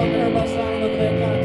i'm gonna be the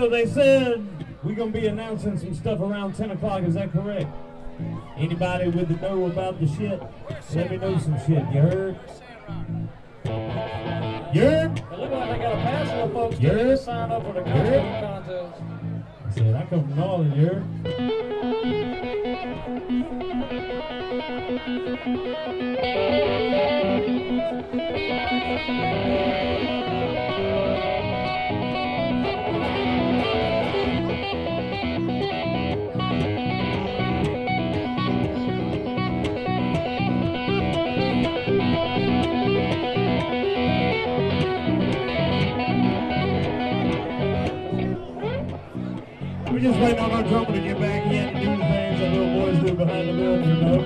so they said we're gonna be announcing some stuff around 10 o'clock. Is that correct? Anybody with the know about the shit? Let me know some shit. You heard? You heard? It looked like they got a pass for folks Yeah. to sign up for the costume contest. I said I come from Northern. You boys do behind the you know?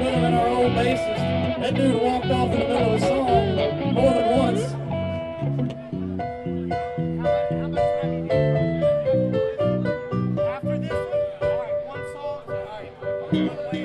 Than our old bassist. That dude walked off in the middle of a song more than once. After this all right, one song. All right,